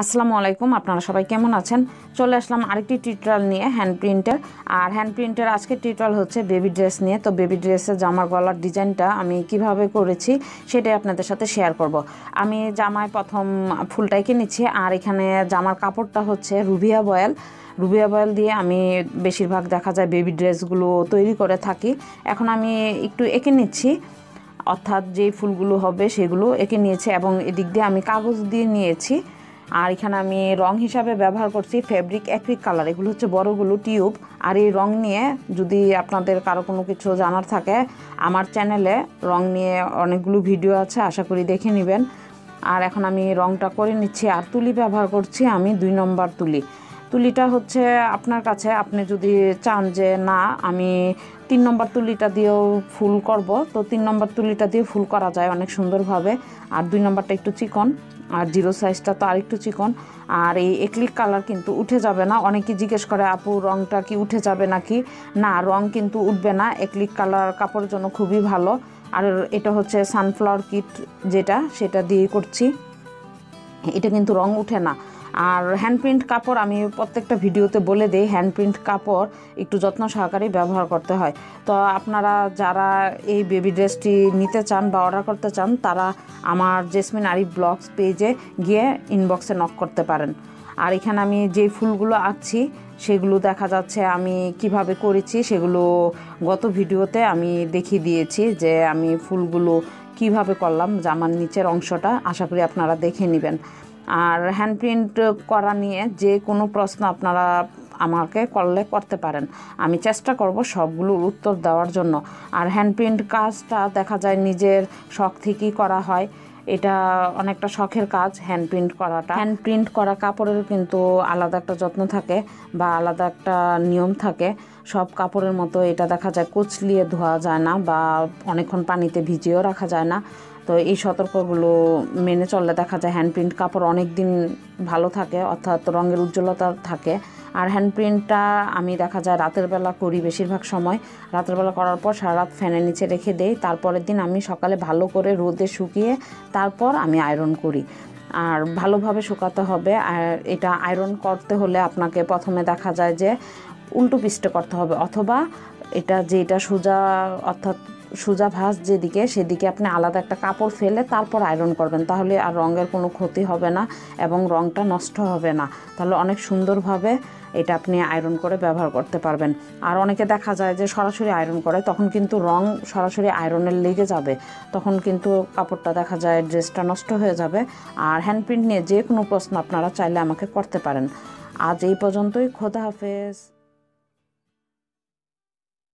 আসসালামু আলাইকুম, আপনারা সবাই কেমন আছেন? চলে আসলাম আরেকটি টিউটোরিয়াল নিয়ে হ্যান্ড প্রিন্টের আর হ্যান্ড প্রিন্টের আজকের টিউটোরিয়াল হচ্ছে বেবি ড্রেস নিয়ে। তো বেবি ড্রেসের জামার গলার ডিজাইনটা আমি কীভাবে করেছি সেটাই আপনাদের সাথে শেয়ার করব। আমি জামায় প্রথম ফুলটাই কিনেছি, আর এখানে জামার কাপড়টা হচ্ছে রুবিয়া বয়েল। রুবিয়া বয়েল দিয়ে আমি বেশিরভাগ দেখা যায় বেবি ড্রেসগুলো তৈরি করে থাকি। এখন আমি একটু এঁকে নিচ্ছি। অর্থাৎ যেই ফুলগুলো হবে সেগুলো এঁকে নিয়েছি এবং এদিক দিয়ে আমি কাগজ দিয়ে নিয়েছি। আর এখানে আমি রং হিসাবে ব্যবহার করছি ফেব্রিক অ্যাক্রিক কালার এগুলো হচ্ছে বড়গুলো টিউব আর এই রং নিয়ে যদি আপনাদের কারও কোনো কিছু জানার থাকে, আমার চ্যানেলে রং নিয়ে অনেকগুলো ভিডিও আছে, আশা করি দেখে নেবেন। আর এখন আমি রংটা করে নিচ্ছি। আর তুলি ব্যবহার করছি আমি দুই নম্বর তুলি। তুলিটা হচ্ছে আপনার কাছে, আপনি যদি চান যে না, আমি তিন নম্বর তুলিটা দিয়েও ফুল করব। তো তিন নম্বর তুলিটা দিয়ে ফুল করা যায় অনেক সুন্দরভাবে। আর দুই নম্বরটা একটু চিকন, আর জিরো সাইজটা তো আর একটু চিকন। আর এই একলিক কালার কিন্তু উঠে যাবে না। অনেকে জিজ্ঞেস করে, আপু, রংটা কি উঠে যাবে নাকি? না, রং কিন্তু উঠবে না। একলিক কালার কাপড়ের জন্য খুবই ভালো। আর এটা হচ্ছে সানফ্লাওয়ার কিট যেটা, সেটা দিয়ে করছি। এটা কিন্তু রং উঠে না। আর হ্যান্ড প্রিন্ট কাপড় আমি প্রত্যেকটা ভিডিওতে বলে দিই হ্যান্ড প্রিন্ট কাপড় একটু যত্ন সহকারে ব্যবহার করতে হয়। তো আপনারা যারা এই বেবি ড্রেসটি নিতে চান বা অর্ডার করতে চান, তারা আমার জেসমিন আরিফ ব্লগস পেজে গিয়ে ইনবক্সে নক করতে পারেন। আর এখানে আমি যে ফুলগুলো আঁকছি, সেগুলো দেখা যাচ্ছে আমি কীভাবে করেছি, সেগুলো গত ভিডিওতে আমি দেখিয়ে দিয়েছি যে আমি ফুলগুলো কীভাবে করলাম, জামার নিচের অংশটা, আশা করি আপনারা দেখে নেবেন। আর হ্যান্ড প্রিন্ট করা নিয়ে যে কোনো প্রশ্ন আপনারা আমাকে করলে করতে পারেন। আমি চেষ্টা করব সবগুলোর উত্তর দেওয়ার জন্য। আর হ্যান্ড প্রিন্ট কাজটা দেখা যায় নিজের শখ থেকেই করা হয়। এটা অনেকটা শখের কাজ হ্যান্ড প্রিন্ট করাটা। হ্যান্ড প্রিন্ট করা কাপড়ের কিন্তু আলাদা একটা যত্ন থাকে বা আলাদা একটা নিয়ম থাকে। সব কাপড়ের মতো এটা দেখা যায় কুচলিয়ে ধোয়া যায় না বা অনেকক্ষণ পানিতে ভিজিয়েও রাখা যায় না। তো এই সতর্কগুলো মেনে চললে দেখা যায় হ্যান্ড প্রিন্ট কাপড় অনেক দিন ভালো থাকে, অর্থাৎ রঙের উজ্জ্বলতা থাকে। আর হ্যান্ড প্রিন্টটা আমি দেখা যায় রাতের বেলা করি বেশিরভাগ সময়। রাতের বেলা করার পর সারা রাত ফ্যানের নিচে রেখে দেই, তারপরের দিন আমি সকালে ভালো করে রোদে শুকিয়ে তারপর আমি আয়রন করি। আর ভালোভাবে শুকাতে হবে, আর এটা আয়রন করতে হলে আপনাকে প্রথমে দেখা যায় যে উল্টো পিস্টে করতে হবে, অথবা এটা যেটা সোজা অর্থাৎ সোজা ভাঁজ যেদিকে, সেদিকে আপনি আলাদা একটা কাপড় ফেলে তারপর আয়রন করবেন। তাহলে আর রঙের কোনো ক্ষতি হবে না এবং রঙটা নষ্ট হবে না। তাহলে অনেক সুন্দরভাবে এটা আপনি আয়রন করে ব্যবহার করতে পারবেন। আর অনেকে দেখা যায় যে সরাসরি আয়রন করে, তখন কিন্তু রং সরাসরি আয়রনের লেগে যাবে। তখন কিন্তু কাপড়টা দেখা যায় ড্রেসটা নষ্ট হয়ে যাবে। আর হ্যান্ড প্রিন্ট নিয়ে যে কোনো প্রশ্ন আপনারা চাইলে আমাকে করতে পারেন। আজ এই পর্যন্তই। খোদা হাফেজ।